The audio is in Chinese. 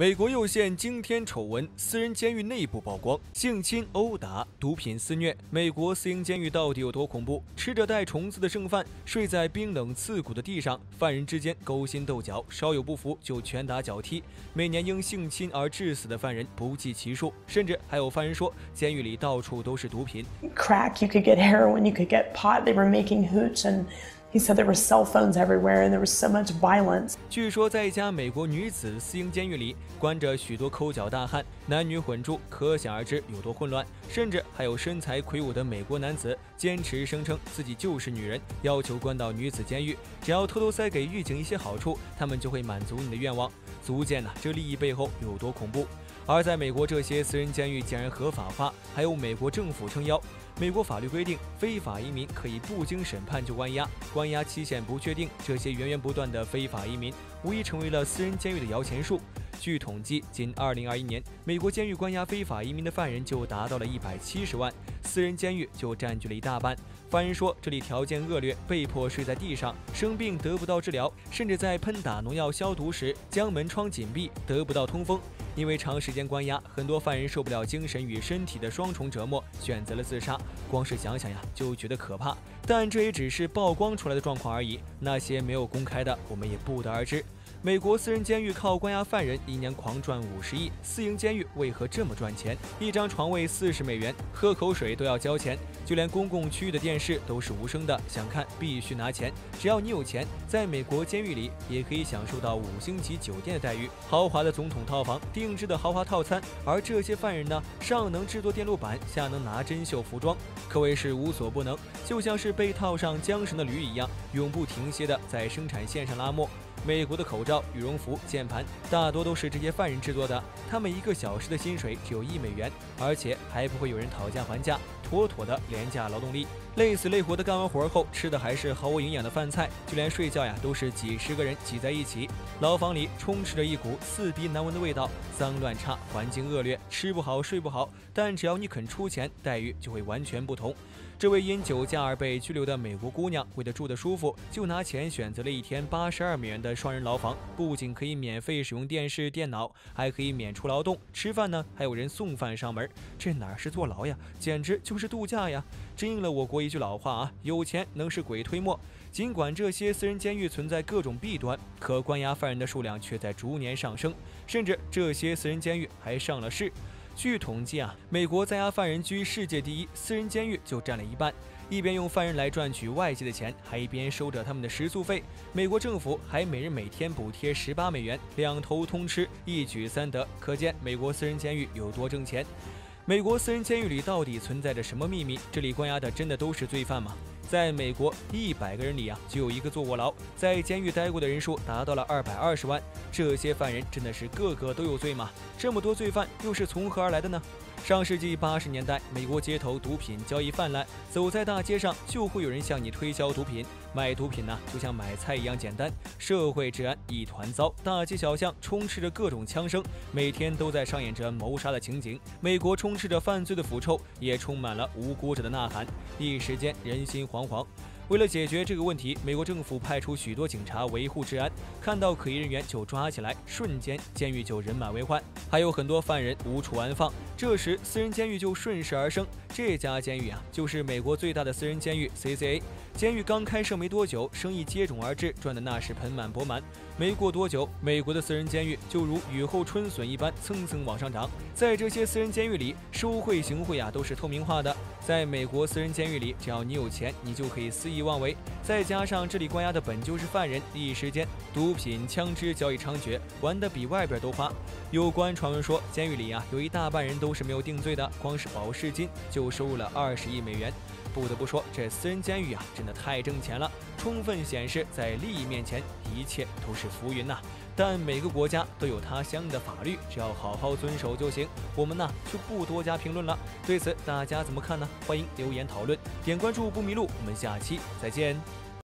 美国又现惊天丑闻，私人监狱内部曝光性侵、殴打、毒品肆虐。美国私营监狱到底有多恐怖？吃着带虫子的剩饭，睡在冰冷刺骨的地上，犯人之间勾心斗角，稍有不服就拳打脚踢。每年因性侵而致死的犯人不计其数，甚至还有犯人说，监狱里到处都是毒品。Crack, you could get heroin, you could get pot. They were making hoots and. He said there were cell phones everywhere and there was so much violence. 据说在一家美国女子私营监狱里关着许多抠脚大汉，男女混住，可想而知有多混乱。甚至还有身材魁梧的美国男子坚持声称自己就是女人，要求关到女子监狱，只要偷偷塞给狱警一些好处，他们就会满足你的愿望。足见呢，这利益背后有多恐怖。而在美国，这些私人监狱竟然合法化，还有美国政府撑腰。美国法律规定，非法移民可以不经审判就关押，关押期限不确定。这些源源不断的非法移民，无疑成为了私人监狱的摇钱树。据统计，仅2021年，美国监狱关押非法移民的犯人就达到了170万，私人监狱就占据了一大半。犯人说，这里条件恶劣，被迫睡在地上，生病得不到治疗，甚至在喷打农药消毒时将门窗紧闭，得不到通风。因为长时间关押，很多犯人受不了精神与身体的双重折磨，选择了自杀。光是想想呀，就觉得可怕。但这也只是曝光出来的状况而已，那些没有公开的，我们也不得而知。美国私人监狱靠关押犯人一年狂赚五十亿，私营监狱为何这么赚钱？一张床位四十美元，喝口水都要交钱，就连公共区域的电视都是无声的，想看必须拿钱。只要你有钱，在美国监狱里也可以享受到五星级酒店的待遇，豪华的总统套房，定定制的豪华套餐。而这些犯人呢，上能制作电路板，下能拿针绣服装，可谓是无所不能，就像是被套上缰绳的驴一样，永不停歇的在生产线上拉磨。美国的口罩、羽绒服、键盘大多都是这些犯人制作的，他们一个小时的薪水只有一美元，而且还不会有人讨价还价，妥妥的廉价劳动力。累死累活的干完活后，吃的还是毫无营养的饭菜，就连睡觉呀都是几十个人挤在一起。牢房里充斥着一股刺鼻难闻的味道，脏乱差，环境恶劣，吃不好睡不好。但只要你肯出钱，待遇就会完全不同。这位因酒驾而被拘留的美国姑娘，为了住得舒服，就拿钱选择了一天八十二美元的双人牢房，不仅可以免费使用电视、电脑，还可以免除劳动，吃饭呢还有人送饭上门。这哪是坐牢呀，简直就是度假呀！真应了我国一句老话啊，有钱能使鬼推磨。尽管这些私人监狱存在各种弊端，可关押犯人的数量却在逐年上升，甚至这些私人监狱还上了市。据统计啊，美国在押犯人居世界第一，私人监狱就占了一半。一边用犯人来赚取外界的钱，还一边收着他们的食宿费。美国政府还每人每天补贴十八美元，两头通吃，一举三得。可见美国私人监狱有多挣钱。美国私人监狱里到底存在着什么秘密？这里关押的真的都是罪犯吗？在美国，一百个人里啊，就有一个坐过牢，在监狱待过的人数达到了二百二十万。这些犯人真的是个个都有罪吗？这么多罪犯又是从何而来的呢？上世纪八十年代，美国街头毒品交易泛滥，走在大街上就会有人向你推销毒品。买毒品呢，就像买菜一样简单。社会治安一团糟，大街小巷充斥着各种枪声，每天都在上演着谋杀的情景。美国充斥着犯罪的腐臭，也充满了无辜者的呐喊。一时间人心惶惶。为了解决这个问题，美国政府派出许多警察维护治安，看到可疑人员就抓起来，瞬间监狱就人满为患，还有很多犯人无处安放。这时，私人监狱就顺势而生。这家监狱啊，就是美国最大的私人监狱 CCA。监狱刚开设没多久，生意接踵而至，赚的那是盆满钵满。没过多久，美国的私人监狱就如雨后春笋一般蹭蹭往上涨。在这些私人监狱里，收贿行贿啊都是透明化的。在美国私人监狱里，只要你有钱，你就可以肆意意妄为。再加上这里关押的本就是犯人，一时间毒品、枪支交易猖獗，玩得比外边都花。有关传闻说，监狱里啊有一大半人都是没有定罪的，光是保释金就收入了二十亿美元。不得不说，这私人监狱啊，真的太挣钱了，充分显示在利益面前，一切都是浮云呐。但每个国家都有它相应的法律，只要好好遵守就行。我们呢就不多加评论了。对此大家怎么看呢？欢迎留言讨论，点关注不迷路。我们下期再见。